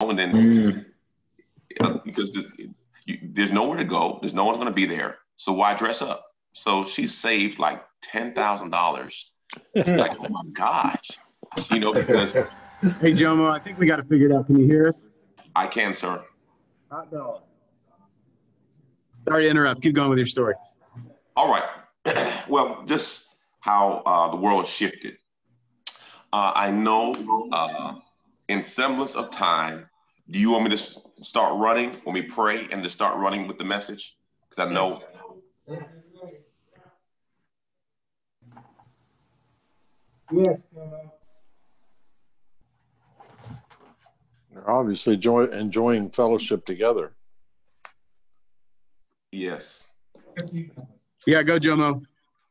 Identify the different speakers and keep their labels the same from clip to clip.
Speaker 1: and then mm. uh, because there's, you, there's nowhere to go, there's no one going to be there. So why dress up? So she saved like ten thousand dollars. Like, oh my gosh, you know, because.
Speaker 2: Hey Jomo, I think we got to figure it out. Can you hear us?
Speaker 1: I can, sir.
Speaker 2: Hot dog. Sorry to interrupt. Keep going with your story.
Speaker 1: All right. well, just how uh, the world shifted. Uh, I know uh, in semblance of time, do you want me to start running when we pray and to start running with the message? Because I know.
Speaker 3: Yes.
Speaker 4: Uh, They're obviously joy, enjoying fellowship together.
Speaker 1: Yes.
Speaker 2: Yeah, go, Jomo.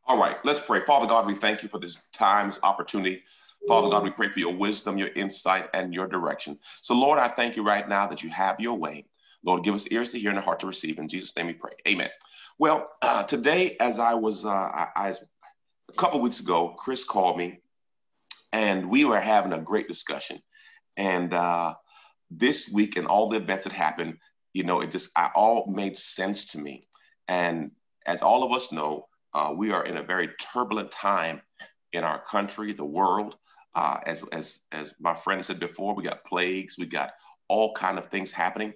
Speaker 1: All right, let's pray. Father God, we thank you for this time's opportunity. Father God, we pray for your wisdom, your insight, and your direction. So, Lord, I thank you right now that you have your way. Lord, give us ears to hear and a heart to receive. In Jesus' name we pray. Amen. Well, uh, today, as I was, uh, I, I, a couple weeks ago, Chris called me and we were having a great discussion. And uh, this week and all the events that happened, you know, it just I, all made sense to me. And as all of us know, uh, we are in a very turbulent time in our country, the world. Uh, as, as, as my friend said before, we got plagues, we got all kind of things happening.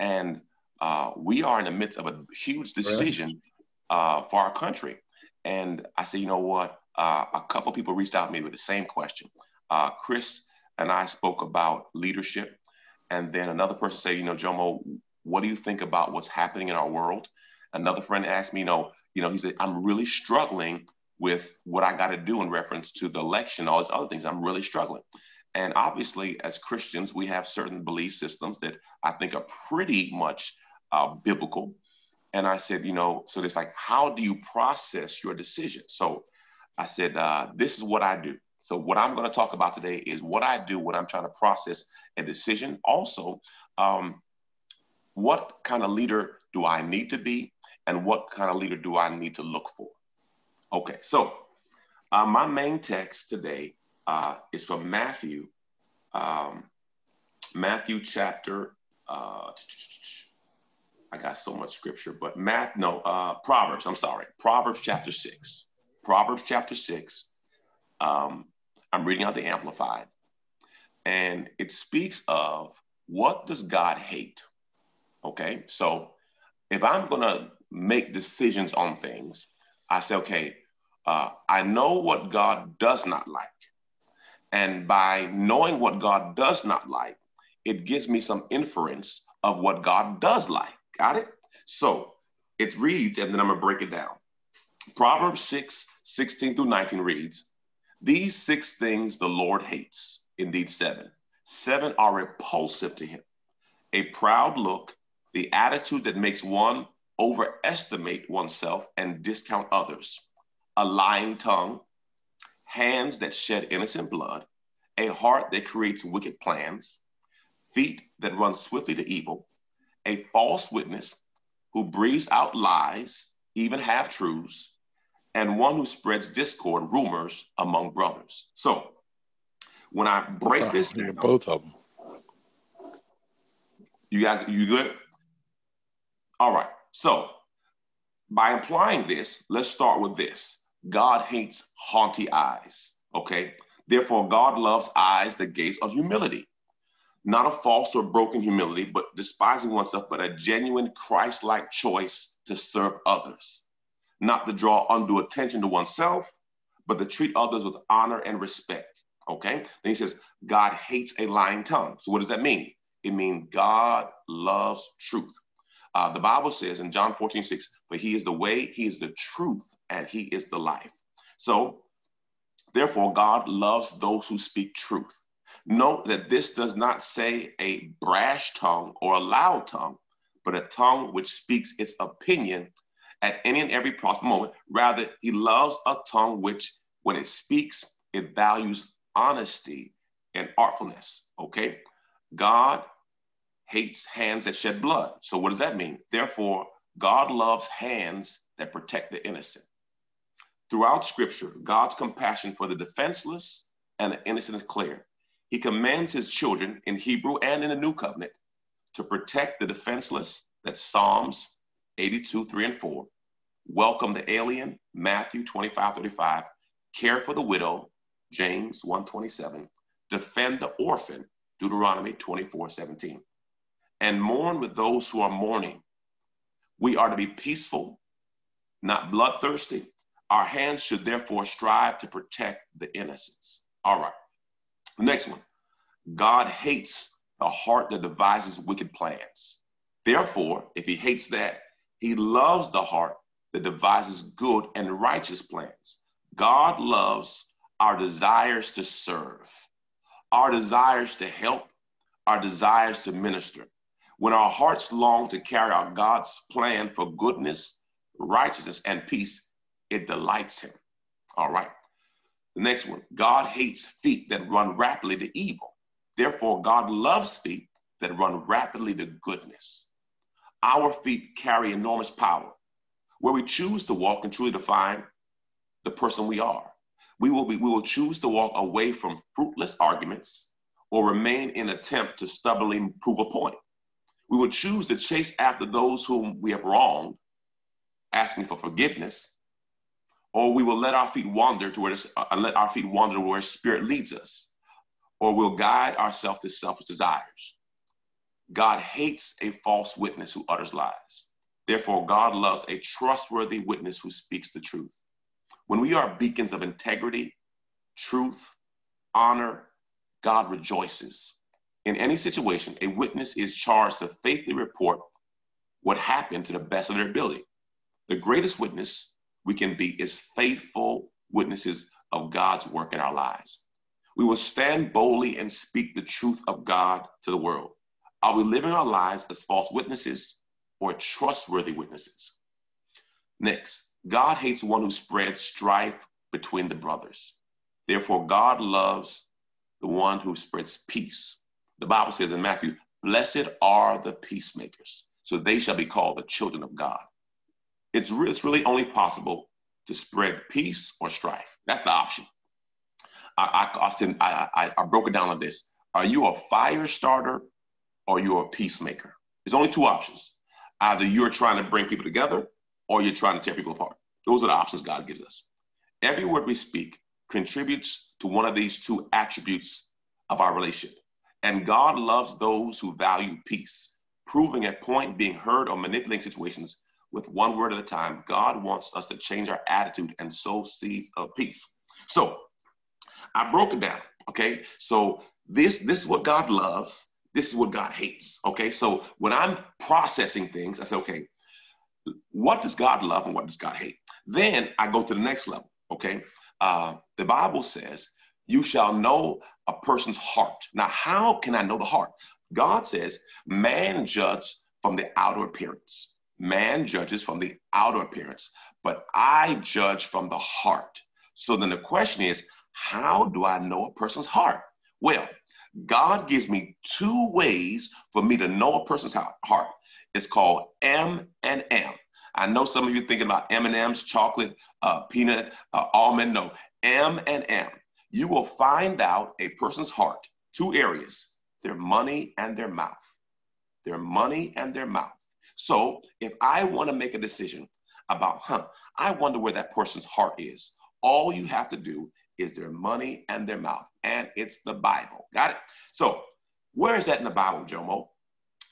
Speaker 1: And uh, we are in the midst of a huge decision uh, for our country. And I said, you know what? Uh, a couple people reached out to me with the same question. Uh, Chris and I spoke about leadership. And then another person said, you know, Jomo, what do you think about what's happening in our world? Another friend asked me, you know, you know, he said, I'm really struggling with what I got to do in reference to the election, all these other things. I'm really struggling. And obviously, as Christians, we have certain belief systems that I think are pretty much uh, biblical. And I said, you know, so it's like, how do you process your decision? So I said, uh, this is what I do. So what I'm going to talk about today is what I do when I'm trying to process a decision. Also, um, what kind of leader do I need to be and what kind of leader do I need to look for? Okay, so uh, my main text today uh, is from Matthew, um, Matthew chapter. Uh, I got so much scripture, but math, no, uh, Proverbs. I'm sorry, Proverbs chapter six. Proverbs chapter six. Um, I'm reading out the Amplified, and it speaks of what does God hate. Okay, so if I'm gonna make decisions on things, I say, okay, uh, I know what God does not like. And by knowing what God does not like, it gives me some inference of what God does like. Got it? So it reads, and then I'm going to break it down. Proverbs 6, 16 through 19 reads, These six things the Lord hates, indeed seven. Seven are repulsive to him a proud look, the attitude that makes one overestimate oneself and discount others, a lying tongue, hands that shed innocent blood, a heart that creates wicked plans, feet that run swiftly to evil, a false witness who breathes out lies, even half truths, and one who spreads discord, rumors among brothers. So when I break this
Speaker 4: down, both of them.
Speaker 1: You guys, you good? All right. So, by implying this, let's start with this God hates haughty eyes. Okay. Therefore, God loves eyes that gaze on humility, not a false or broken humility, but despising oneself, but a genuine Christ like choice to serve others, not to draw undue attention to oneself, but to treat others with honor and respect. Okay. Then he says, God hates a lying tongue. So, what does that mean? It means God loves truth. Uh, the Bible says in John 14, 6, but he is the way, he is the truth, and he is the life. So, therefore, God loves those who speak truth. Note that this does not say a brash tongue or a loud tongue, but a tongue which speaks its opinion at any and every possible moment. Rather, he loves a tongue which, when it speaks, it values honesty and artfulness. Okay? God hates hands that shed blood. So, what does that mean? Therefore, God loves hands that protect the innocent. Throughout scripture, God's compassion for the defenseless and the innocent is clear. He commands his children in Hebrew and in the New Covenant to protect the defenseless. That's Psalms 82, 3 and 4. Welcome the alien, Matthew 25, 35. Care for the widow, James 1, 27. Defend the orphan, Deuteronomy 24, 17. And mourn with those who are mourning. We are to be peaceful, not bloodthirsty. Our hands should therefore strive to protect the innocents. All right. The next one God hates the heart that devises wicked plans. Therefore, if he hates that, he loves the heart that devises good and righteous plans. God loves our desires to serve, our desires to help, our desires to minister. When our hearts long to carry out God's plan for goodness, righteousness, and peace, it delights him. All right. The next one God hates feet that run rapidly to evil. Therefore, God loves feet that run rapidly to goodness. Our feet carry enormous power. Where we choose to walk and truly define the person we are. We will, be, we will choose to walk away from fruitless arguments or remain in attempt to stubbornly prove a point. We will choose to chase after those whom we have wronged, asking for forgiveness, or we will let our feet wander to where this, uh, let our feet wander where spirit leads us, or we'll guide ourselves to selfish desires. God hates a false witness who utters lies. Therefore, God loves a trustworthy witness who speaks the truth. When we are beacons of integrity, truth, honor, God rejoices. In any situation, a witness is charged to faithfully report what happened to the best of their ability. The greatest witness we can be as faithful witnesses of God's work in our lives. We will stand boldly and speak the truth of God to the world. Are we living our lives as false witnesses or trustworthy witnesses? Next, God hates one who spreads strife between the brothers. Therefore, God loves the one who spreads peace. The Bible says in Matthew, Blessed are the peacemakers, so they shall be called the children of God it's, re- it's really only possible to spread peace or strife. That's the option. I, I, I, send, I, I, broke it down on this. Are you a fire starter or you're a peacemaker? There's only two options. Either you're trying to bring people together or you're trying to tear people apart. Those are the options God gives us. Every word we speak contributes to one of these two attributes of our relationship. And God loves those who value peace, proving a point being heard or manipulating situations with one word at a time. God wants us to change our attitude and sow seeds of peace. So I broke it down. Okay. So this this is what God loves. This is what God hates. Okay. So when I'm processing things, I say, okay, what does God love and what does God hate? Then I go to the next level. Okay. Uh, the Bible says, you shall know a person's heart. Now, how can I know the heart? God says, man judge from the outer appearance. Man judges from the outer appearance, but I judge from the heart. So then the question is, how do I know a person's heart? Well, God gives me two ways for me to know a person's heart. It's called M and M. I know some of you thinking about M&Ms, chocolate, uh, peanut, uh, almond. No, M and M. You will find out a person's heart, two areas, their money and their mouth. Their money and their mouth. So if I want to make a decision about, huh, I wonder where that person's heart is, all you have to do is their money and their mouth. And it's the Bible. Got it? So where is that in the Bible, Jomo?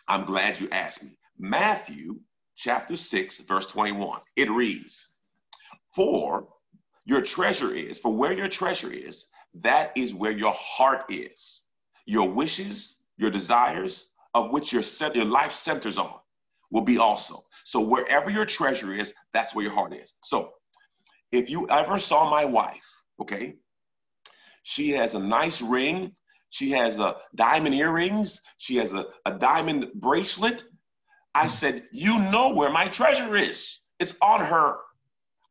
Speaker 1: I'm glad you asked me. Matthew chapter 6, verse 21. It reads, For your treasure is, for where your treasure is, that is where your heart is. Your wishes, your desires, of which your, your life centers on will be also. So wherever your treasure is, that's where your heart is. So if you ever saw my wife, okay, she has a nice ring. She has a diamond earrings. She has a, a diamond bracelet. I said, you know where my treasure is. It's on her.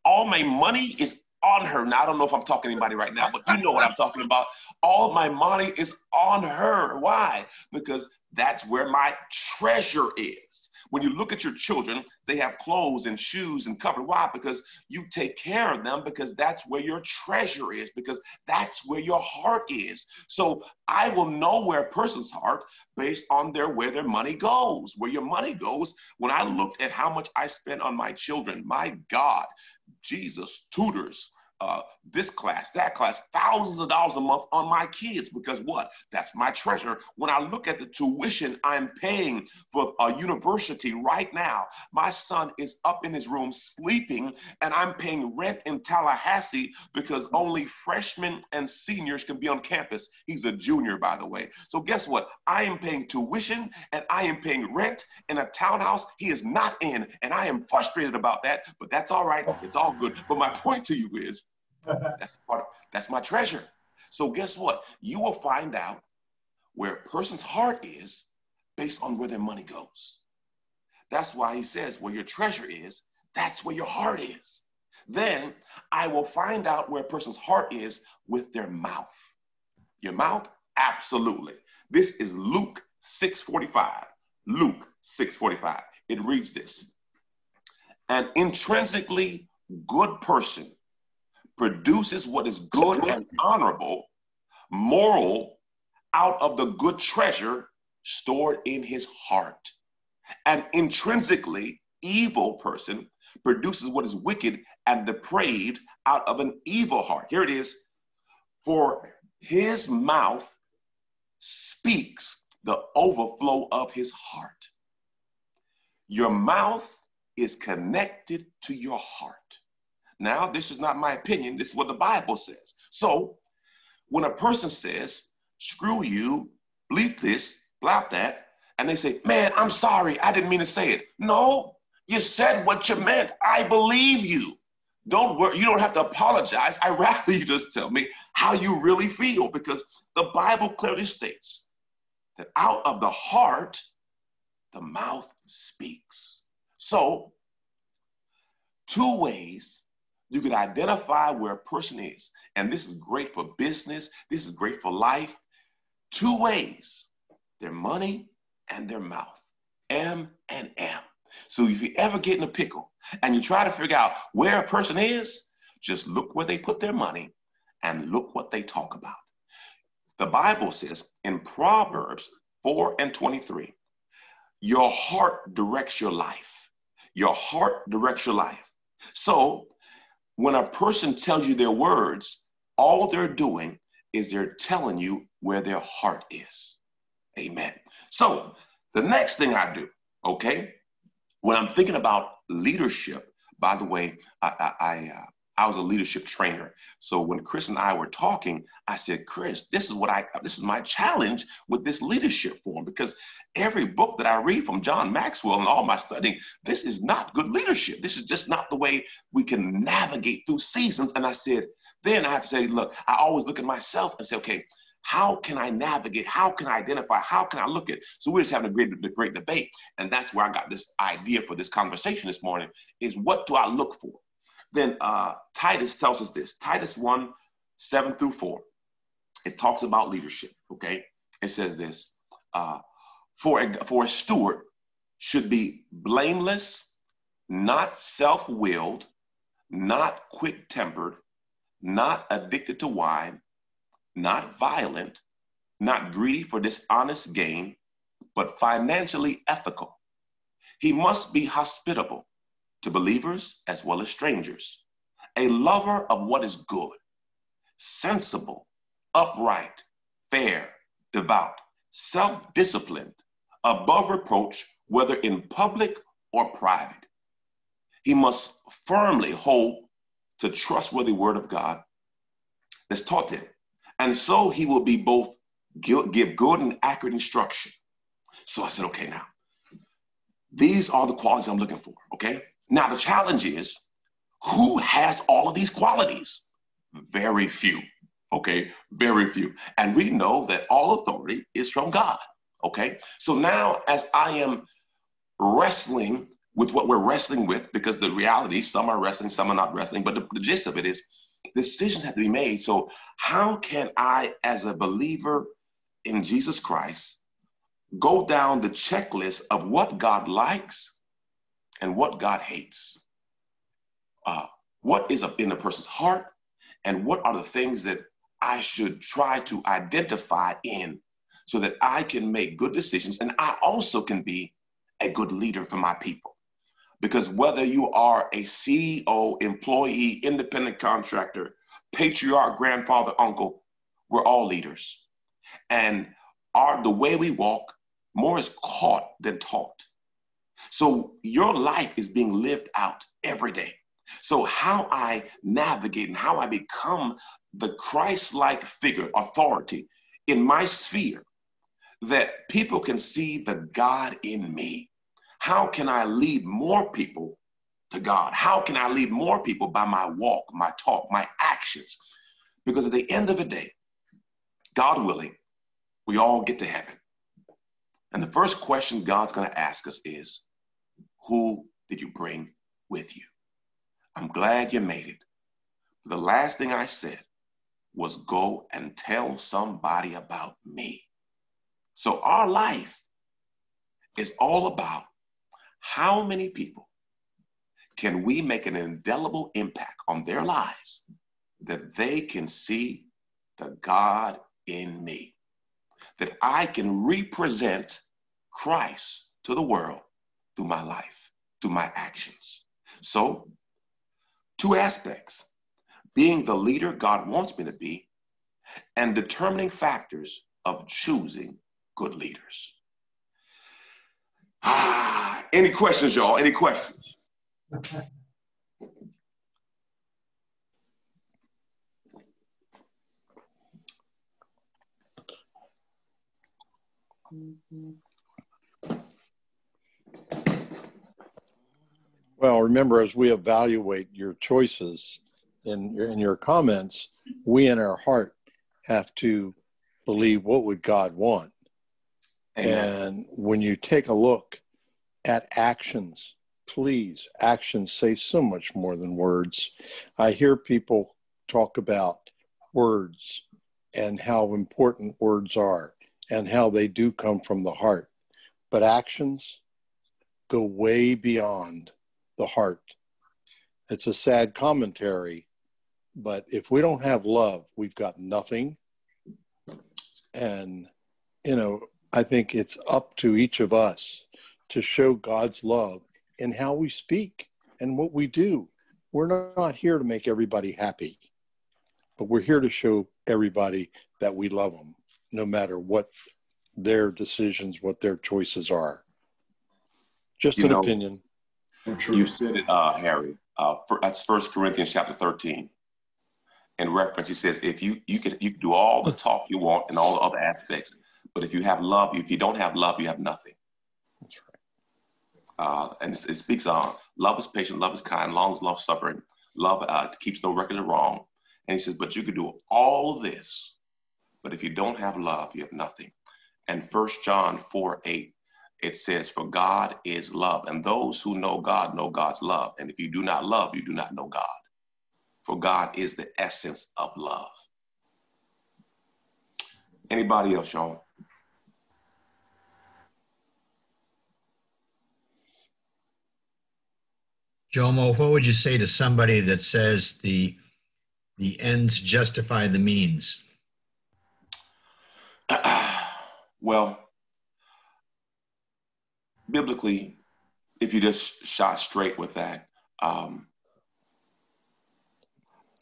Speaker 1: All my money is on her. Now, I don't know if I'm talking to anybody right now, but you know what I'm talking about. All my money is on her. Why? Because that's where my treasure is. When you look at your children, they have clothes and shoes and covered. Why? Because you take care of them because that's where your treasure is, because that's where your heart is. So I will know where a person's heart based on their where their money goes. Where your money goes, when I looked at how much I spent on my children, my God, Jesus, tutors, uh, this class, that class, thousands of dollars a month on my kids because what? That's my treasure. When I look at the tuition I'm paying for a university right now, my son is up in his room sleeping, and I'm paying rent in Tallahassee because only freshmen and seniors can be on campus. He's a junior, by the way. So, guess what? I am paying tuition and I am paying rent in a townhouse he is not in, and I am frustrated about that, but that's all right. It's all good. But my point to you is, that's part of, that's my treasure. So guess what? You will find out where a person's heart is based on where their money goes. That's why he says where your treasure is, that's where your heart is. Then I will find out where a person's heart is with their mouth. Your mouth? Absolutely. This is Luke 6:45. Luke 6:45. It reads this. An intrinsically good person produces what is good and honorable, moral, out of the good treasure stored in his heart. An intrinsically evil person produces what is wicked and depraved out of an evil heart. Here it is. For his mouth speaks the overflow of his heart. Your mouth is connected to your heart. Now, this is not my opinion. This is what the Bible says. So, when a person says, screw you, bleep this, blap that, and they say, man, I'm sorry, I didn't mean to say it. No, you said what you meant. I believe you. Don't worry, you don't have to apologize. I rather you just tell me how you really feel because the Bible clearly states that out of the heart, the mouth speaks. So, two ways you can identify where a person is. And this is great for business, this is great for life. Two ways their money and their mouth. M and M. So if you ever get in a pickle and you try to figure out where a person is, just look where they put their money and look what they talk about. The Bible says in Proverbs 4 and 23, your heart directs your life. Your heart directs your life. So when a person tells you their words, all they're doing is they're telling you where their heart is. Amen. So the next thing I do, okay, when I'm thinking about leadership, by the way, I, I, I uh, I was a leadership trainer. So when Chris and I were talking, I said, Chris, this is what I this is my challenge with this leadership form because every book that I read from John Maxwell and all my studying, this is not good leadership. This is just not the way we can navigate through seasons. And I said, then I have to say, look, I always look at myself and say, okay, how can I navigate? How can I identify? How can I look at? So we're just having a great, great debate. And that's where I got this idea for this conversation this morning is what do I look for? Then uh, Titus tells us this Titus 1 7 through 4. It talks about leadership, okay? It says this uh, for, a, for a steward should be blameless, not self willed, not quick tempered, not addicted to wine, not violent, not greedy for dishonest gain, but financially ethical. He must be hospitable to believers as well as strangers, a lover of what is good, sensible, upright, fair, devout, self disciplined, above reproach, whether in public or private. He must firmly hold to trustworthy word of God that's taught him. And so he will be both give good and accurate instruction. So I said, okay, now, these are the qualities I'm looking for, okay? Now, the challenge is who has all of these qualities? Very few. Okay, very few. And we know that all authority is from God. Okay, so now as I am wrestling with what we're wrestling with, because the reality, some are wrestling, some are not wrestling, but the, the gist of it is decisions have to be made. So, how can I, as a believer in Jesus Christ, go down the checklist of what God likes and what God hates. Uh, what is in a person's heart, and what are the things that I should try to identify in so that I can make good decisions and I also can be a good leader for my people. Because whether you are a CEO, employee, independent contractor, patriarch, grandfather, uncle, we're all leaders. And our the way we walk, more is caught than taught. So your life is being lived out every day. So how I navigate and how I become the Christ-like figure, authority in my sphere, that people can see the God in me. How can I lead more people to God? How can I lead more people by my walk, my talk, my actions? Because at the end of the day, God willing, we all get to heaven. And the first question God's going to ask us is, Who did you bring with you? I'm glad you made it. The last thing I said was go and tell somebody about me. So our life is all about how many people can we make an indelible impact on their lives that they can see the God in me, that I can represent Christ to the world through my life, through my actions. So, two aspects being the leader God wants me to be, and determining factors of choosing good leaders. Ah, any questions, y'all? Any questions?
Speaker 4: Well, remember, as we evaluate your choices in, in your comments, we in our heart have to believe what would God want.
Speaker 1: Amen.
Speaker 4: And when you take a look at actions, please, actions say so much more than words. I hear people talk about words and how important words are and how they do come from the heart. But actions go way beyond the heart. It's a sad commentary, but if we don't have love, we've got nothing. And, you know, I think it's up to each of us to show God's love in how we speak and what we do. We're not here to make everybody happy, but we're here to show everybody that we love them, no matter what their decisions, what their choices are. Just
Speaker 1: You
Speaker 4: an
Speaker 1: know-
Speaker 4: opinion.
Speaker 1: You said it, uh, Harry. Uh, for, that's First Corinthians chapter thirteen. In reference, he says, if you you can you can do all the talk you want and all the other aspects, but if you have love, if you don't have love, you have nothing.
Speaker 4: That's
Speaker 1: Uh, and it, it speaks on love is patient, love is kind, long as love suffering, love uh, keeps no record of wrong. And he says, but you can do all of this, but if you don't have love, you have nothing. And First John four eight it says, For God is love, and those who know God know God's love. And if you do not love, you do not know God. For God is the essence of love. Anybody else, y'all?
Speaker 5: Jomo, what would you say to somebody that says the the ends justify the means?
Speaker 1: well, biblically, if you just shot straight with that, um,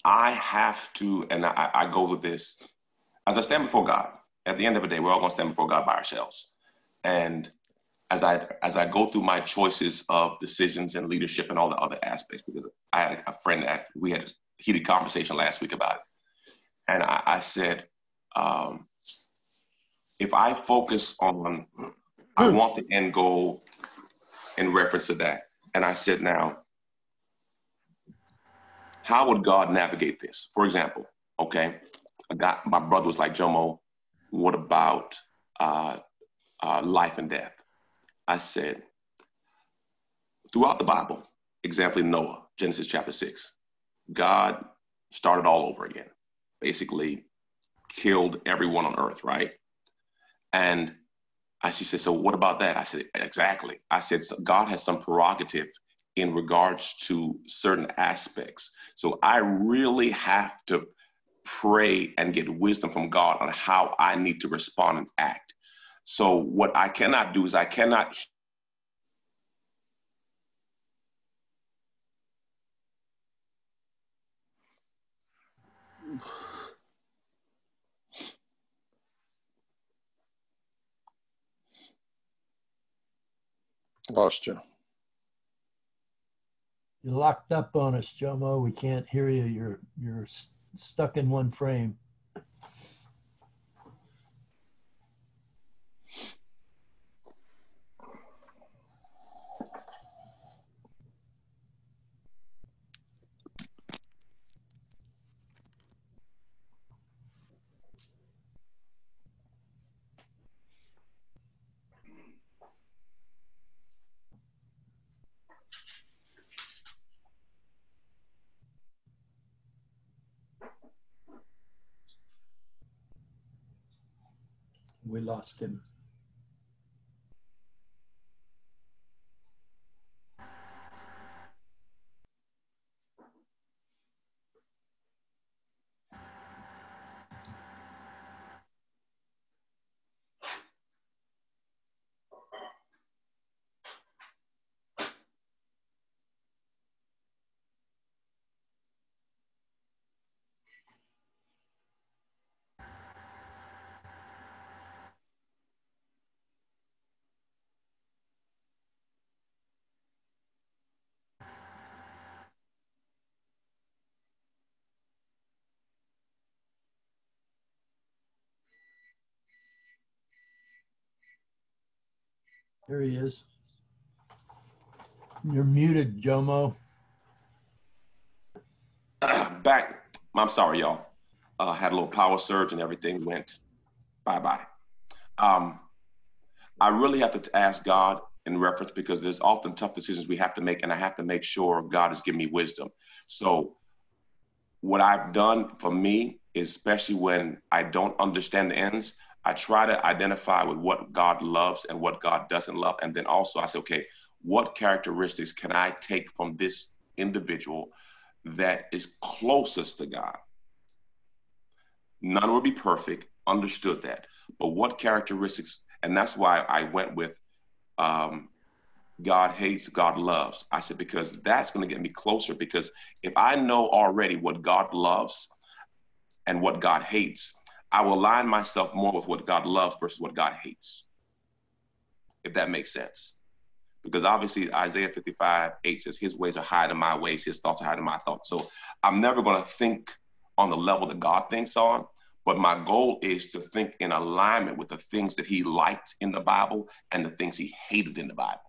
Speaker 1: I have to, and I, I go with this as I stand before God. At the end of the day, we're all going to stand before God by ourselves. And as I as I go through my choices of decisions and leadership and all the other aspects, because I had a friend asked, we had a heated conversation last week about it, and I, I said, um, if I focus on, I want the end goal in reference to that, and I said, now, how would God navigate this? For example, okay, I got my brother was like, Jomo, what about uh, uh, life and death? I said, throughout the Bible, example Noah, Genesis chapter six, God started all over again, basically killed everyone on earth, right? And I, she said, so what about that? I said, exactly. I said, so God has some prerogative in regards to certain aspects. So I really have to pray and get wisdom from God on how I need to respond and act. So what I cannot do is I cannot
Speaker 4: Lost you.
Speaker 6: You're locked up on us, Jomo. We can't hear you. You're you're s- stuck in one frame. We There he is. You're muted, Jomo.
Speaker 1: back. I'm sorry, y'all. Uh, had a little power surge and everything went bye bye. Um, I really have to ask God in reference because there's often tough decisions we have to make, and I have to make sure God has given me wisdom. So, what I've done for me, especially when I don't understand the ends, I try to identify with what God loves and what God doesn't love. And then also I say, okay, what characteristics can I take from this individual that is closest to God? None will be perfect, understood that. But what characteristics, and that's why I went with um, God hates, God loves. I said, because that's going to get me closer. Because if I know already what God loves and what God hates, I will align myself more with what God loves versus what God hates. If that makes sense. Because obviously Isaiah 55, 8 says, His ways are higher than my ways, his thoughts are higher than my thoughts. So I'm never going to think on the level that God thinks on. But my goal is to think in alignment with the things that he liked in the Bible and the things he hated in the Bible.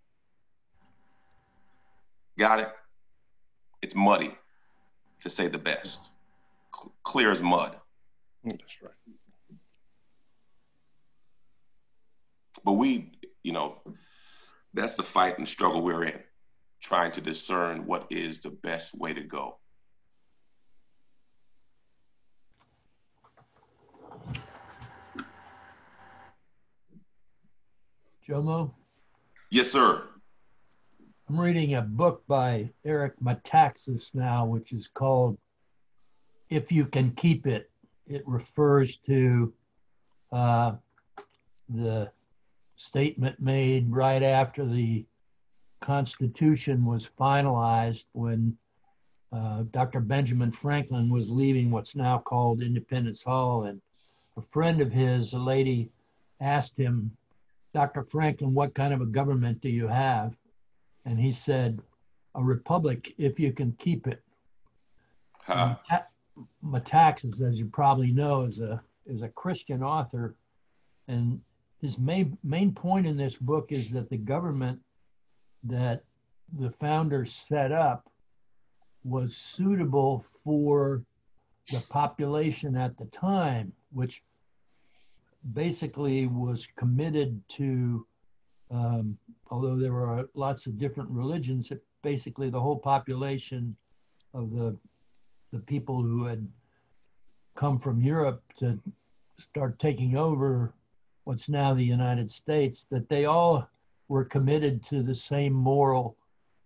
Speaker 1: Got it? It's muddy, to say the best. C- clear as mud.
Speaker 4: That's right.
Speaker 1: But we, you know, that's the fight and struggle we're in, trying to discern what is the best way to go.
Speaker 6: Jomo,
Speaker 1: Yes, sir.
Speaker 6: I'm reading a book by Eric Metaxas now, which is called If You Can Keep It. It refers to uh, the statement made right after the Constitution was finalized when uh, Dr. Benjamin Franklin was leaving what's now called Independence Hall. And a friend of his, a lady, asked him, Dr. Franklin, what kind of a government do you have? And he said, a republic if you can keep it.
Speaker 1: Uh,
Speaker 6: Metaxas, as you probably know, is a is a Christian author, and his main main point in this book is that the government that the founders set up was suitable for the population at the time, which basically was committed to, um, although there were lots of different religions, basically the whole population of the the people who had come from Europe to start taking over what's now the United States, that they all were committed to the same moral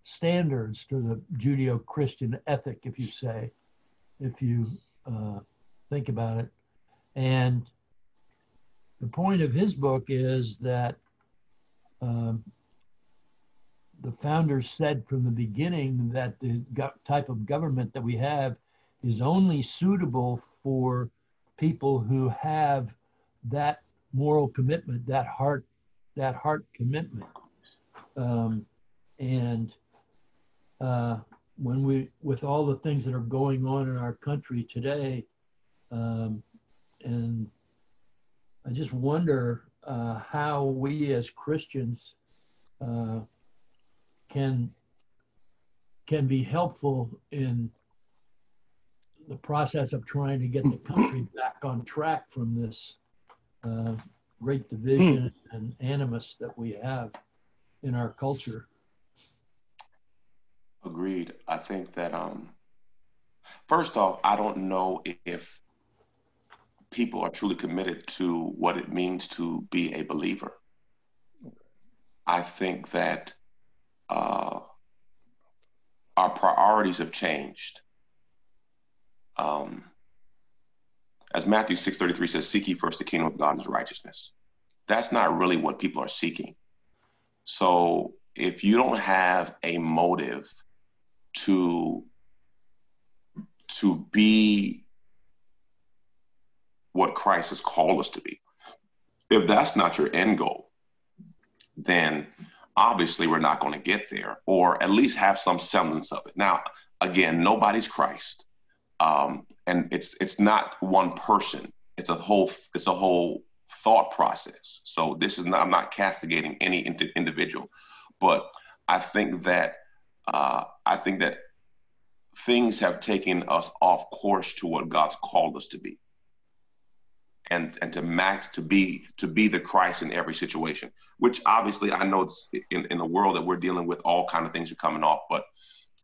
Speaker 6: standards, to the Judeo Christian ethic, if you say, if you uh, think about it. And the point of his book is that um, the founders said from the beginning that the go- type of government that we have is only suitable for people who have that moral commitment, that heart, that heart commitment. Um, and uh, when we, with all the things that are going on in our country today, um, and I just wonder uh, how we as Christians uh, can can be helpful in the process of trying to get the country back on track from this uh, great division and animus that we have in our culture.
Speaker 1: Agreed. I think that um, first off, I don't know if people are truly committed to what it means to be a believer. I think that uh, our priorities have changed. Um, as Matthew 6:33 says, seek ye first the kingdom of God and his righteousness. That's not really what people are seeking. So if you don't have a motive to to be what Christ has called us to be, if that's not your end goal, then obviously we're not going to get there, or at least have some semblance of it. Now, again, nobody's Christ, um, and it's it's not one person. It's a whole it's a whole thought process. So this is not I'm not castigating any individual, but I think that uh, I think that things have taken us off course to what God's called us to be and and to max to be to be the Christ in every situation. Which obviously I know it's in, in a world that we're dealing with, all kind of things are coming off, but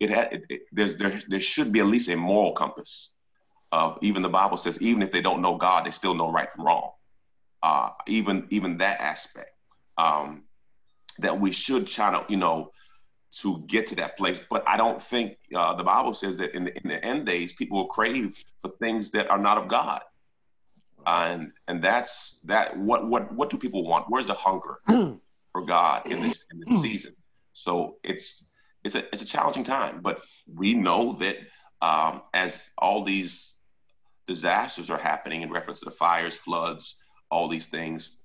Speaker 1: it, had, it, it there's there there should be at least a moral compass of even the Bible says even if they don't know God, they still know right from wrong. Uh, even even that aspect um, that we should try to you know to get to that place. But I don't think uh, the Bible says that in the, in the end days, people will crave for things that are not of God and and that's that. What what what do people want? Where's the hunger for God in this in this season? So it's it's a it's a challenging time, but we know that um, as all these disasters are happening in reference to the fires, floods, all these things,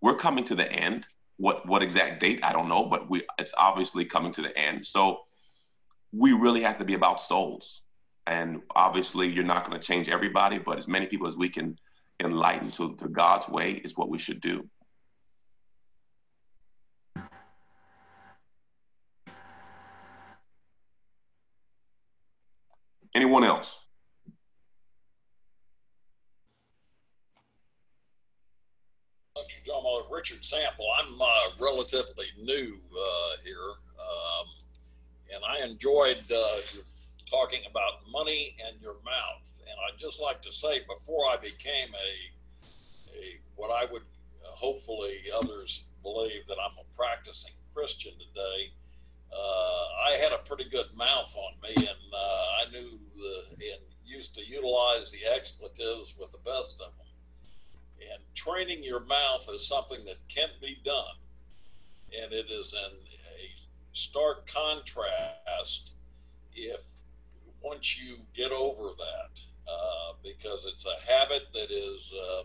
Speaker 1: we're coming to the end. What what exact date I don't know, but we it's obviously coming to the end. So we really have to be about souls and obviously, you're not going to change everybody, but as many people as we can enlighten to, to God's way is what we should do. Anyone else?
Speaker 7: Dr. John Richard Sample. I'm uh, relatively new uh, here, um, and I enjoyed uh, your talking about money and your mouth. And I'd just like to say, before I became a, a what I would uh, hopefully others believe that I'm a practicing Christian today, I had a pretty good mouth on me, and uh, I knew the and used to utilize the expletives with the best of them. And training your mouth is something that can be done, and it is in a stark contrast if once you get over that, uh, because it's a habit that is uh,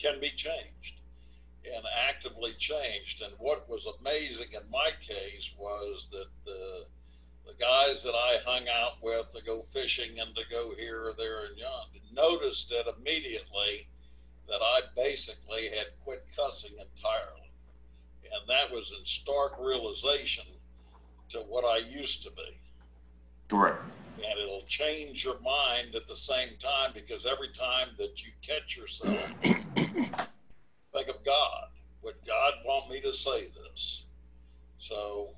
Speaker 7: can be changed and actively changed. And what was amazing in my case was that the the guys that I hung out with to go fishing and to go here or there and yon noticed it immediately that I basically had quit cussing entirely. And that was in stark realization to what I used to be.
Speaker 1: Correct.
Speaker 7: And it'll change your mind at the same time because every time that you catch yourself, think of God. Would God want me to say this? So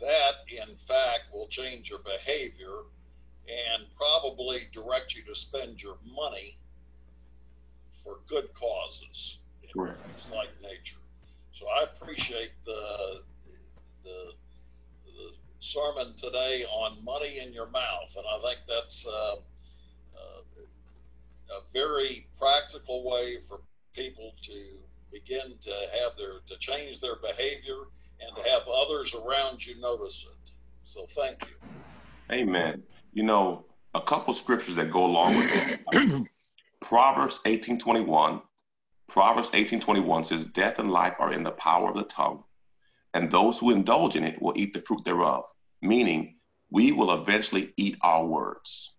Speaker 7: that, in fact, will change your behavior and probably direct you to spend your money for good causes. Like nature. So I appreciate the, the, the sermon today on money in your mouth. And I think that's uh, uh, a very practical way for people to begin to have their, to change their behavior and to have others around you notice it. So thank you.
Speaker 1: Amen. You know, a couple scriptures that go along with it. Proverbs 18:21. Proverbs 18:21 says, "Death and life are in the power of the tongue, and those who indulge in it will eat the fruit thereof." Meaning, we will eventually eat our words.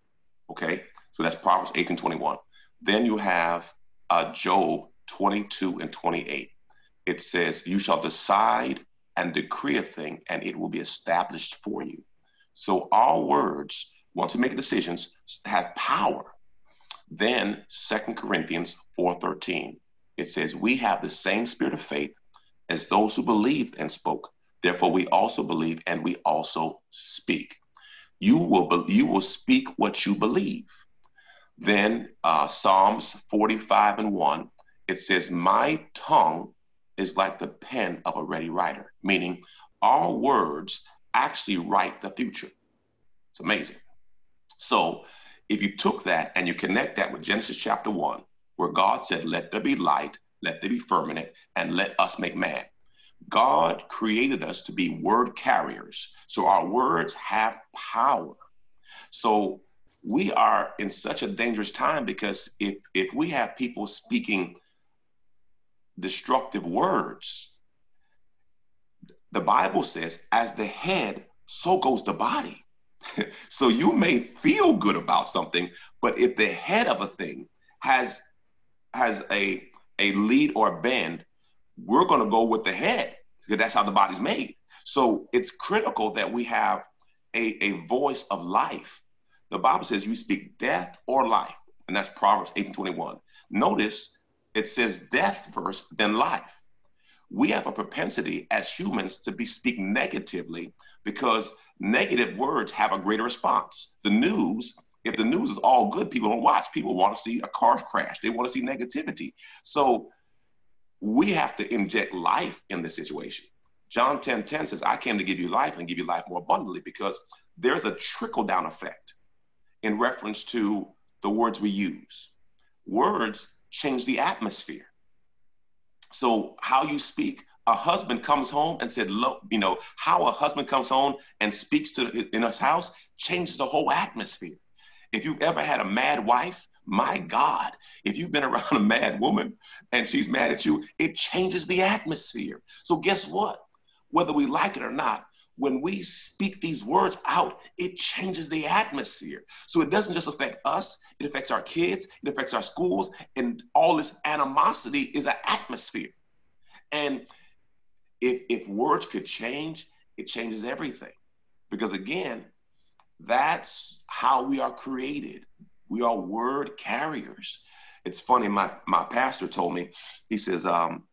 Speaker 1: Okay, so that's Proverbs 18:21. Then you have uh, Job 22 and 28. It says, "You shall decide and decree a thing, and it will be established for you." So our words, once we make decisions, have power. Then Second Corinthians 4:13, it says, "We have the same spirit of faith as those who believed and spoke. Therefore, we also believe and we also speak." You will you will speak what you believe. Then uh, Psalms 45 and 1, it says, My tongue is like the pen of a ready writer, meaning our words actually write the future. It's amazing. So if you took that and you connect that with Genesis chapter 1, where God said, Let there be light, let there be firmament, and let us make man. God created us to be word carriers. So our words have power. So we are in such a dangerous time because if if we have people speaking destructive words, the Bible says, as the head, so goes the body. so you may feel good about something, but if the head of a thing has has a a lead or bend, we're going to go with the head because that's how the body's made. So it's critical that we have a, a voice of life. The Bible says you speak death or life, and that's Proverbs 8 and 21. Notice it says death first, then life. We have a propensity as humans to be speak negatively because negative words have a greater response. The news, if the news is all good, people don't watch. People want to see a car crash. They want to see negativity. So we have to inject life in the situation. John 10 10 says, I came to give you life and give you life more abundantly because there's a trickle down effect in reference to the words we use. Words change the atmosphere. So, how you speak, a husband comes home and said, Look, you know, how a husband comes home and speaks to in his house changes the whole atmosphere. If you've ever had a mad wife, my God, if you've been around a mad woman and she's mad at you, it changes the atmosphere. So, guess what? Whether we like it or not, when we speak these words out, it changes the atmosphere. So it doesn't just affect us, it affects our kids, it affects our schools, and all this animosity is an atmosphere. And if, if words could change, it changes everything. Because again, that's how we are created. We are word carriers. It's funny, my, my pastor told me, he says, um,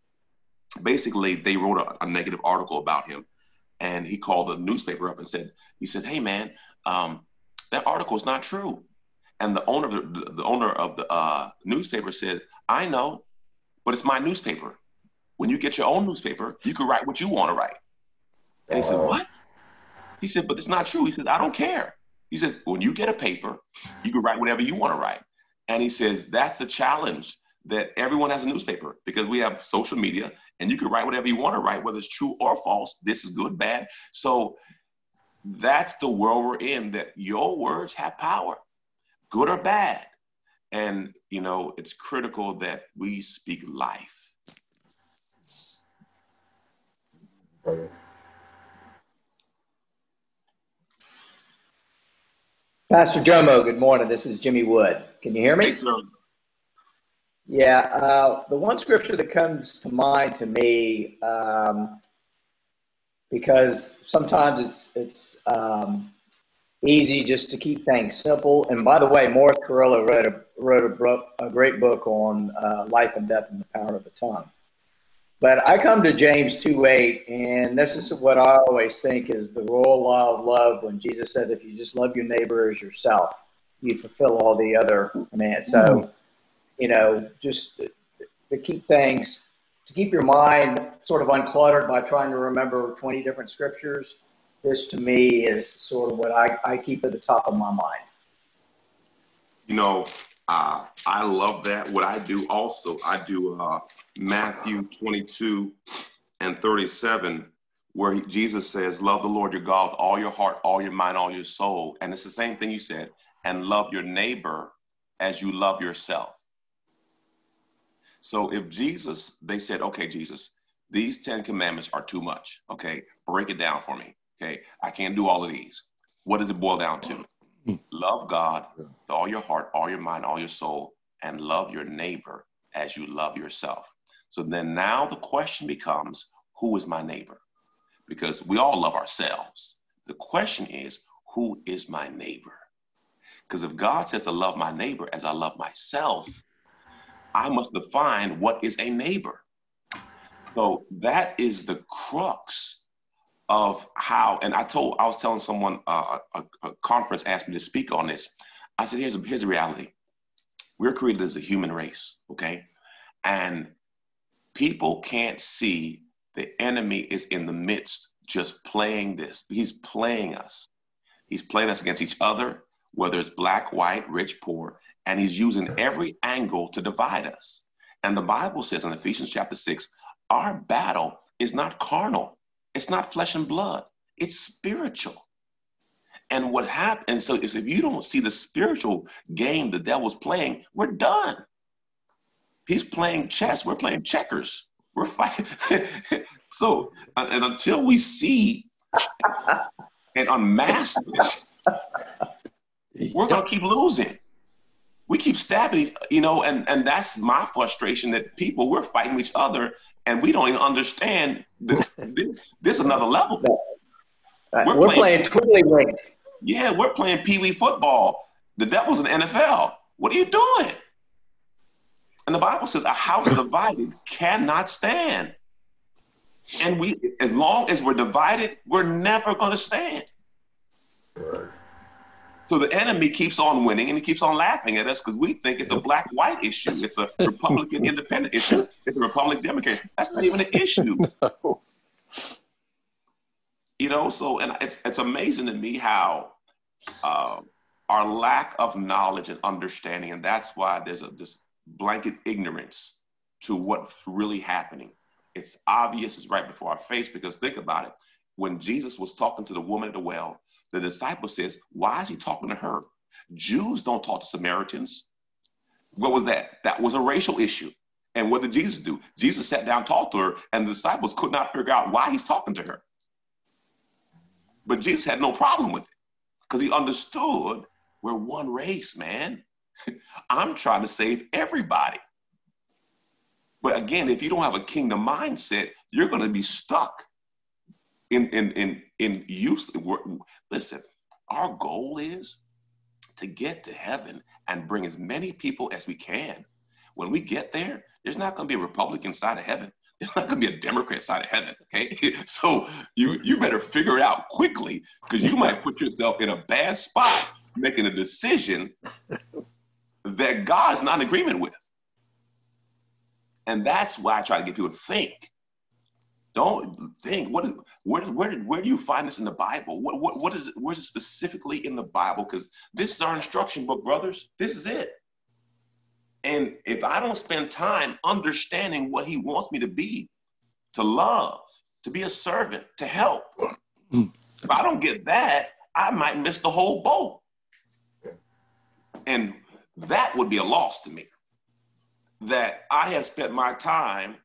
Speaker 1: basically, they wrote a, a negative article about him and he called the newspaper up and said, he said, hey man, um, that article is not true. And the owner of the, the owner of the uh, newspaper said, I know, but it's my newspaper. When you get your own newspaper, you can write what you want to write. And he said, what? He said, but it's not true. He said, I don't care. He says, when you get a paper, you can write whatever you want to write. And he says, that's the challenge that everyone has a newspaper because we have social media and you can write whatever you want to write, whether it's true or false. This is good, bad. So that's the world we're in that your words have power, good or bad. And, you know, it's critical that we speak life.
Speaker 8: Pastor Jomo, good morning. This is Jimmy Wood. Can you hear me?
Speaker 1: Hey, sir.
Speaker 8: Yeah, uh, the one scripture that comes to mind to me, um, because sometimes it's it's um, easy just to keep things simple. And by the way, Morris Cerullo wrote a wrote a, book, a great book on uh, life and death and the power of the tongue. But I come to James 2 8, and this is what I always think is the royal law of love when Jesus said, if you just love your neighbor as yourself, you fulfill all the other commands. So you know, just to keep things, to keep your mind sort of uncluttered by trying to remember 20 different scriptures, this to me is sort of what I, I keep at the top of my mind.
Speaker 1: You know, uh, I love that. What I do also, I do uh, Matthew 22 and 37, where Jesus says, Love the Lord your God with all your heart, all your mind, all your soul. And it's the same thing you said, and love your neighbor as you love yourself. So if Jesus, they said, okay, Jesus, these 10 commandments are too much. Okay, break it down for me. Okay, I can't do all of these. What does it boil down to? Hmm. love God with all your heart, all your mind, all your soul, and love your neighbor as you love yourself. So then now the question becomes, who is my neighbor? Because we all love ourselves. The question is, who is my neighbor? Because if God says to love my neighbor as I love myself, I must define what is a neighbor. So that is the crux of how, and I told, I was telling someone, uh, a, a, conference asked me to speak on this. I said, here's a, here's a reality. We're created as a human race, okay? And people can't see the enemy is in the midst just playing this. He's playing us. He's playing us against each other, whether it's black, white, rich, poor and he's using every angle to divide us. And the Bible says in Ephesians chapter 6, our battle is not carnal, it's not flesh and blood, it's spiritual. And what happens, so is if you don't see the spiritual game the devil's playing, we're done. He's playing chess, we're playing checkers. We're fighting. so, uh, and until we see and unmask this, we're going to keep losing we keep stabbing, you know, and, and that's my frustration that people, we're fighting each other and we don't even understand this, this, this another level.
Speaker 8: Right. We're, we're, playing, playing twiddly
Speaker 1: Yeah, we're playing pee wee football. The devil's in the NFL. What are you doing? And the Bible says a house divided cannot stand. And we, as long as we're divided, we're never going to stand. Right. So the enemy keeps on winning and he keeps on laughing at us because we think it's a black white issue. It's a Republican independent issue. It's a Republican Democrat. That's not even an issue. no. You know, so and it's it's amazing to me how uh, our lack of knowledge and understanding, and that's why there's a this blanket ignorance to what's really happening. It's obvious, it's right before our face because think about it. When Jesus was talking to the woman at the well, the disciple says, Why is he talking to her? Jews don't talk to Samaritans. What was that? That was a racial issue. And what did Jesus do? Jesus sat down, talked to her, and the disciples could not figure out why he's talking to her. But Jesus had no problem with it because he understood we're one race, man. I'm trying to save everybody. But again, if you don't have a kingdom mindset, you're going to be stuck in in in in use. Listen, our goal is to get to heaven and bring as many people as we can. When we get there, there's not going to be a Republican side of heaven. There's not going to be a Democrat side of heaven. Okay, so you you better figure it out quickly because you might put yourself in a bad spot making a decision that God's not in agreement with. And that's why I try to get people to think don't think what is where where where do you find this in the Bible? What what what is it? Where's it specifically in the Bible? Because this is our instruction book, brothers. This is it. And if I don't spend time understanding what He wants me to be, to love, to be a servant, to help, if I don't get that, I might miss the whole boat. And that would be a loss to me. That I have spent my time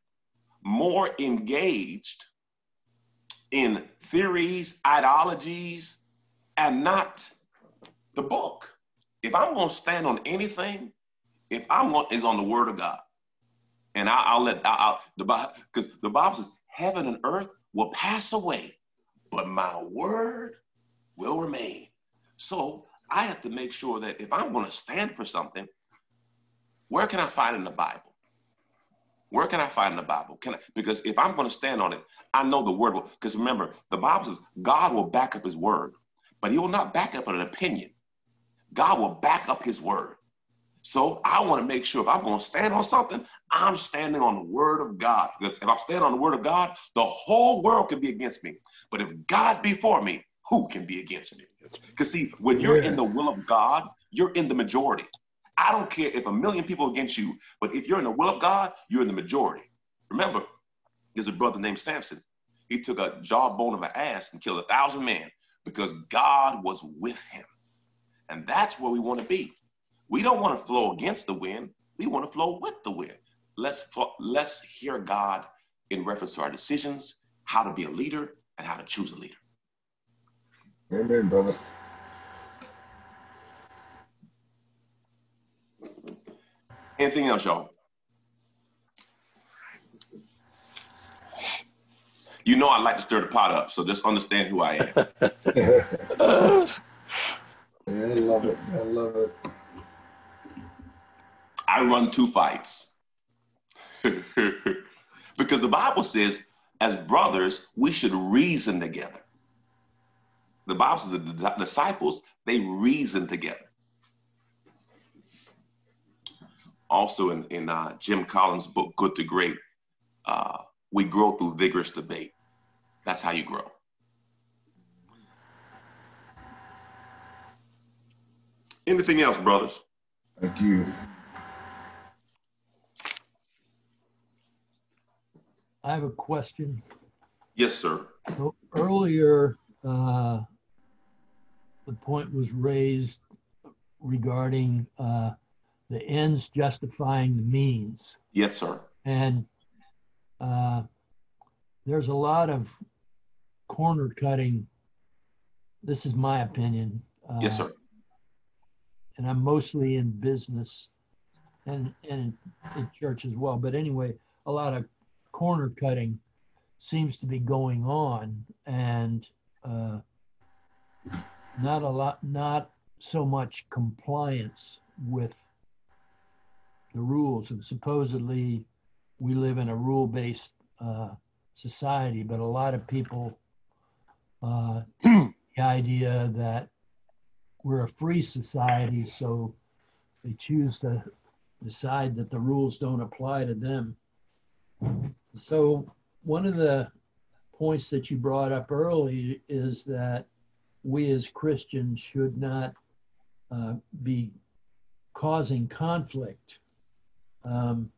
Speaker 1: more engaged in theories, ideologies, and not the book. If I'm going to stand on anything, if I'm going is on the Word of God, and I, will let I'll, the Bible because the Bible says heaven and earth will pass away, but my word will remain. So I have to make sure that if I'm going to stand for something, where can I find in the Bible? Where can I find the Bible? Can I, because if I'm going to stand on it, I know the word will. Because remember, the Bible says God will back up His word, but He will not back up an opinion. God will back up His word. So I want to make sure if I'm going to stand on something, I'm standing on the word of God. Because if I'm standing on the word of God, the whole world can be against me. But if God be for me, who can be against me? Because see, when you're in the will of God, you're in the majority. I don't care if a million people against you, but if you're in the will of God, you're in the majority. Remember, there's a brother named Samson. He took a jawbone of an ass and killed a thousand men because God was with him. And that's where we want to be. We don't want to flow against the wind. We want to flow with the wind. Let's let's hear God in reference to our decisions, how to be a leader, and how to choose a leader.
Speaker 9: Amen, brother.
Speaker 1: Anything else, y'all? You know I like to stir the pot up, so just understand who I am.
Speaker 9: I love it. I love it.
Speaker 1: I run two fights. because the Bible says, as brothers, we should reason together. The Bible says the disciples, they reason together. Also in, in uh, Jim Collins' book, Good to Great, uh, we grow through vigorous debate. That's how you grow. Anything else, brothers?
Speaker 9: Thank you.
Speaker 6: I have a question.
Speaker 1: Yes, sir.
Speaker 6: So earlier, uh, the point was raised regarding uh, the ends justifying the means.
Speaker 1: Yes, sir.
Speaker 6: And uh, there's a lot of corner cutting. This is my opinion. Uh,
Speaker 1: yes, sir.
Speaker 6: And I'm mostly in business and, and in church as well. But anyway, a lot of corner cutting seems to be going on and uh, not a lot, not so much compliance with the rules. And supposedly we live in a rule based uh, society, but a lot of people, uh, the idea that we're a free society, so they choose to decide that the rules don't apply to them. So, one of the points that you brought up early is that we as Christians should not uh, be causing conflict. Um,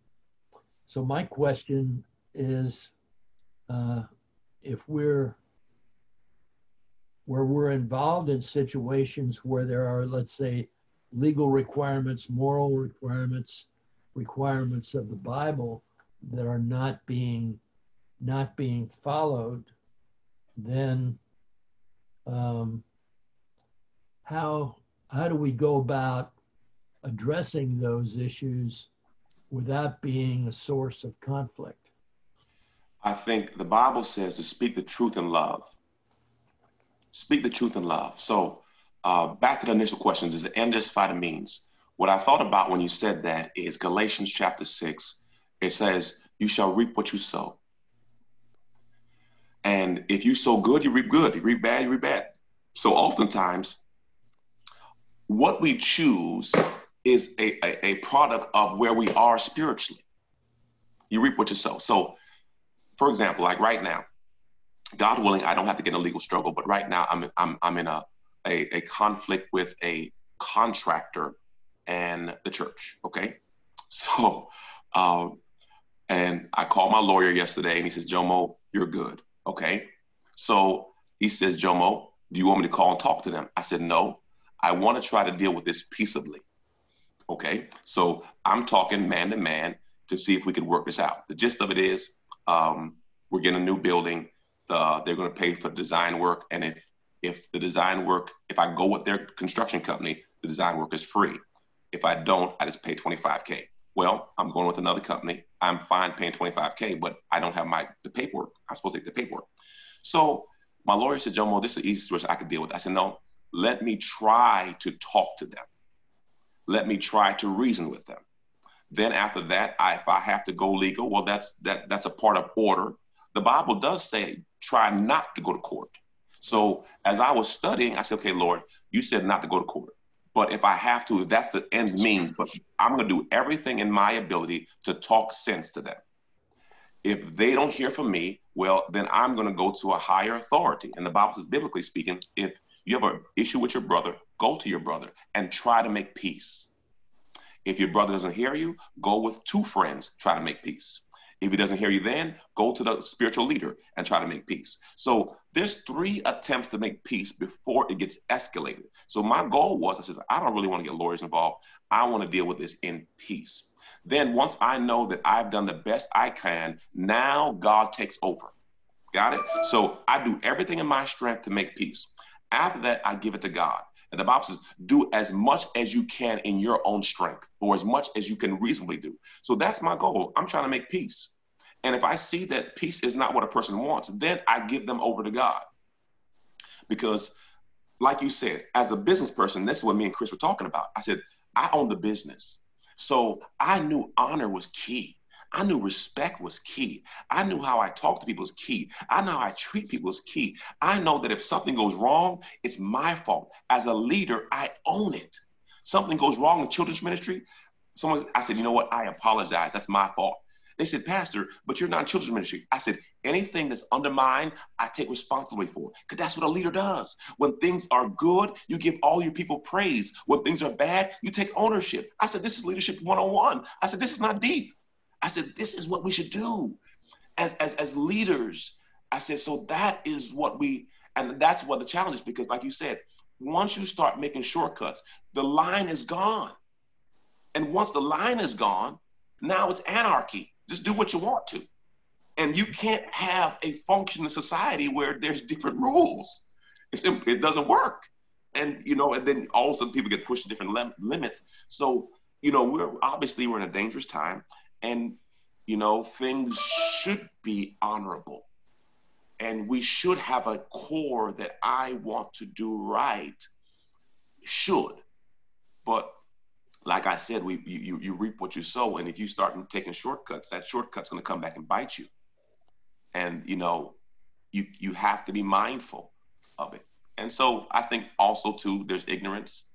Speaker 6: so, my question is uh, if we're where we're involved in situations where there are, let's say, legal requirements, moral requirements, requirements of the Bible that are not being not being followed, then um, how how do we go about addressing those issues without being a source of conflict?
Speaker 1: I think the Bible says to speak the truth in love. Speak the truth in love. So, uh, back to the initial question does the end justify the means? What I thought about when you said that is Galatians chapter 6. It says, You shall reap what you sow. And if you sow good, you reap good. You reap bad, you reap bad. So, oftentimes, what we choose is a, a, a product of where we are spiritually. You reap what you sow. So, for example, like right now, God willing, I don't have to get in a legal struggle, but right now I'm I'm I'm in a a, a conflict with a contractor and the church. Okay, so um, and I called my lawyer yesterday, and he says, Jomo, you're good. Okay, so he says, Jomo, do you want me to call and talk to them? I said, no, I want to try to deal with this peaceably. Okay, so I'm talking man to man to see if we could work this out. The gist of it is um, we're getting a new building. Uh, they're going to pay for design work, and if if the design work, if I go with their construction company, the design work is free. If I don't, I just pay 25k. Well, I'm going with another company. I'm fine paying 25k, but I don't have my the paperwork. I'm supposed to take the paperwork. So my lawyer said, Jomo, this is the easiest situation I could deal with. I said, no, let me try to talk to them. Let me try to reason with them. Then after that, I, if I have to go legal, well, that's that that's a part of order. The Bible does say try not to go to court. So as I was studying, I said, okay, Lord, you said not to go to court. But if I have to, if that's the end means, but I'm going to do everything in my ability to talk sense to them. If they don't hear from me, well, then I'm going to go to a higher authority. And the Bible says, biblically speaking, if you have an issue with your brother, go to your brother and try to make peace. If your brother doesn't hear you, go with two friends, try to make peace. If he doesn't hear you then, go to the spiritual leader and try to make peace. So there's three attempts to make peace before it gets escalated. So my goal was, I said, I don't really want to get lawyers involved. I want to deal with this in peace. Then once I know that I've done the best I can, now God takes over. Got it? So I do everything in my strength to make peace. After that, I give it to God. And the Bible says, do as much as you can in your own strength or as much as you can reasonably do. So that's my goal. I'm trying to make peace. And if I see that peace is not what a person wants, then I give them over to God. Because, like you said, as a business person, this is what me and Chris were talking about. I said, I own the business. So I knew honor was key. I knew respect was key. I knew mm. how I talk to people is key. I know how I treat people is key. I know that if something goes wrong, it's my fault. As a leader, I own it. Something goes wrong in children's ministry. Someone, I said, you know what? I apologize. That's my fault. They said, Pastor, but you're not in children's ministry. I said, anything that's undermined, I take responsibility for. Because that's what a leader does. When things are good, you give all your people praise. When things are bad, you take ownership. I said, this is leadership 101. I said, this is not deep. I said, this is what we should do as, as, as leaders. I said, so that is what we, and that's what the challenge is because, like you said, once you start making shortcuts, the line is gone. And once the line is gone, now it's anarchy. Just do what you want to. And you can't have a functioning society where there's different rules. It's, it doesn't work. And, you know, and then all of a sudden people get pushed to different lim- limits. So, you know, we're obviously we're in a dangerous time and you know things should be honorable. And we should have a core that i want to do right should. But like i said we you, you reap what you sow. And if you start taking shortcuts that shortcut's going to come back and bite you. And you know you you have to be mindful of it. And so i think also too there's ignorance.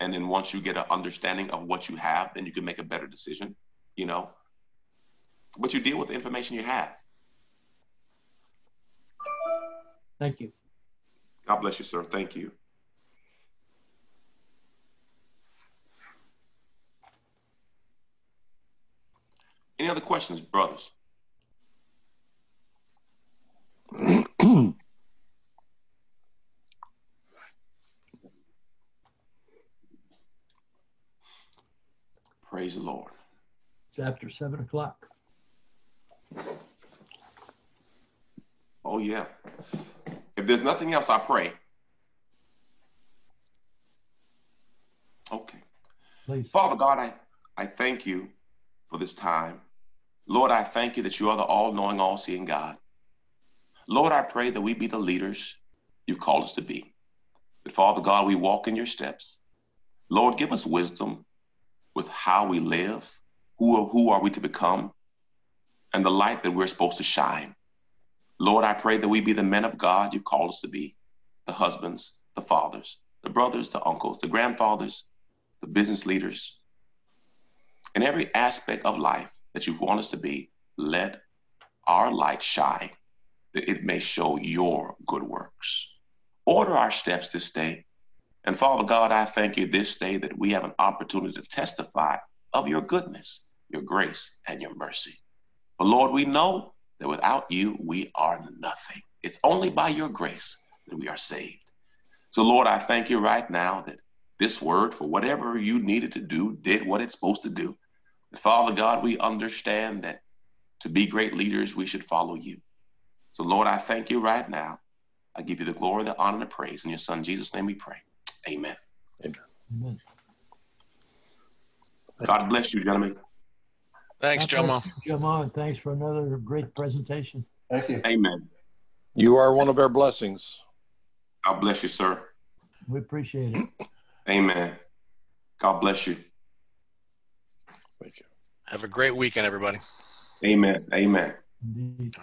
Speaker 1: And then once you get an understanding of what you have then you can make a better decision you know but you deal with the information you have.
Speaker 6: Thank you.
Speaker 1: God bless you, sir. Thank you. Any other questions, brothers? Praise the Lord.
Speaker 6: It's after seven o'clock.
Speaker 1: Oh, yeah. If there's nothing else, I pray. Okay.
Speaker 6: Please.
Speaker 1: Father God, I, I thank you for this time. Lord, I thank you that you are the all knowing, all seeing God. Lord, I pray that we be the leaders you called us to be. That, Father God, we walk in your steps. Lord, give us wisdom with how we live, who, who are we to become, and the light that we're supposed to shine. Lord, I pray that we be the men of God you call us to be the husbands, the fathers, the brothers, the uncles, the grandfathers, the business leaders. In every aspect of life that you want us to be, let our light shine that it may show your good works. Order our steps this day. And Father God, I thank you this day that we have an opportunity to testify of your goodness, your grace, and your mercy. But Lord, we know that without you, we are nothing. It's only by your grace that we are saved. So, Lord, I thank you right now that this word, for whatever you needed to do, did what it's supposed to do. And Father God, we understand that to be great leaders, we should follow you. So, Lord, I thank you right now. I give you the glory, the honor, and the praise. In your Son, Jesus' name we pray. Amen.
Speaker 4: Amen.
Speaker 6: Amen.
Speaker 1: God bless you, gentlemen.
Speaker 10: Thanks,
Speaker 6: God bless
Speaker 10: Jomo.
Speaker 6: Jomo, and thanks for another great presentation.
Speaker 9: Thank you.
Speaker 1: Amen.
Speaker 4: You are one of our blessings.
Speaker 1: God bless you, sir.
Speaker 6: We appreciate it.
Speaker 1: Amen. God bless you.
Speaker 4: Thank you.
Speaker 10: Have a great weekend, everybody.
Speaker 1: Amen. Amen.
Speaker 6: Indeed.